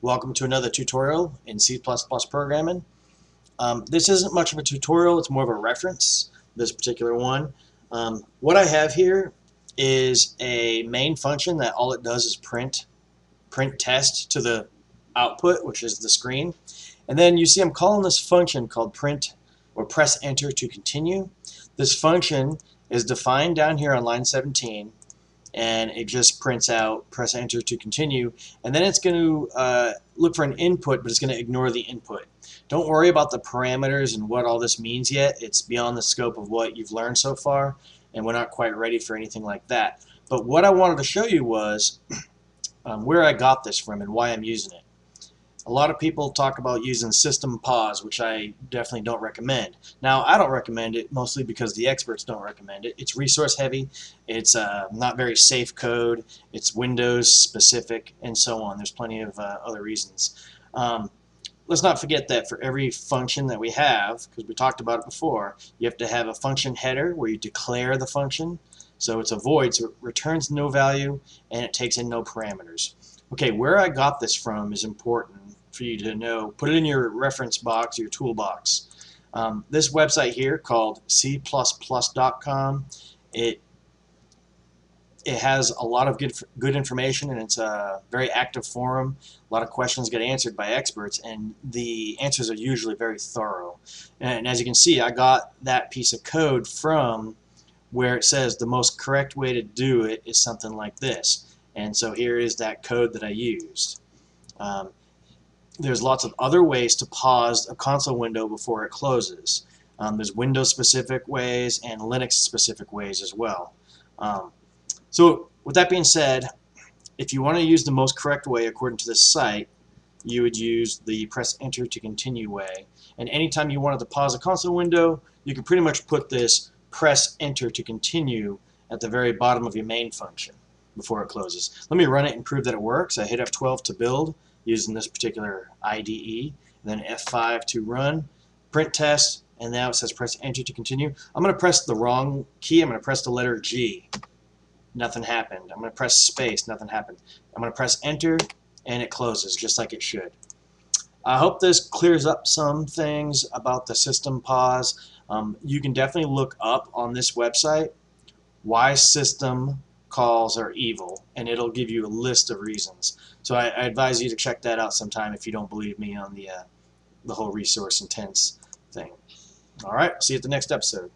Welcome to another tutorial in C++ programming. Um, this isn't much of a tutorial, it's more of a reference, this particular one. Um, what I have here is a main function that all it does is print, print test to the output, which is the screen. And then you see I'm calling this function called print or press enter to continue. This function is defined down here on line 17 and it just prints out press enter to continue and then it's going to uh, look for an input but it's going to ignore the input. Don't worry about the parameters and what all this means yet. It's beyond the scope of what you've learned so far and we're not quite ready for anything like that. But what I wanted to show you was um, where I got this from and why I'm using it a lot of people talk about using system pause, which I definitely don't recommend. Now, I don't recommend it mostly because the experts don't recommend it. It's resource heavy, it's uh, not very safe code, it's Windows specific, and so on. There's plenty of uh, other reasons. Um, let's not forget that for every function that we have, because we talked about it before, you have to have a function header where you declare the function. So it's a void, so it returns no value, and it takes in no parameters. Okay, where I got this from is important for you to know. Put it in your reference box, your toolbox. Um, this website here called cplusplus.com, it it has a lot of good good information and it's a very active forum. A lot of questions get answered by experts and the answers are usually very thorough. And as you can see, I got that piece of code from where it says the most correct way to do it is something like this. And so here is that code that I used. Um, there's lots of other ways to pause a console window before it closes. Um, there's Windows specific ways and Linux specific ways as well. Um, so with that being said, if you want to use the most correct way according to this site, you would use the press enter to continue way. And anytime you wanted to pause a console window, you can pretty much put this press enter to continue at the very bottom of your main function before it closes. Let me run it and prove that it works. I hit F12 to build using this particular IDE. then F5 to run, print test, and now it says press enter to continue. I'm going to press the wrong key. I'm going to press the letter G. Nothing happened. I'm going to press space. Nothing happened. I'm going to press enter, and it closes just like it should. I hope this clears up some things about the system pause. Um, you can definitely look up on this website why system calls are evil, and it'll give you a list of reasons. So I, I advise you to check that out sometime if you don't believe me on the uh, the whole resource intense thing. All right, see you at the next episode.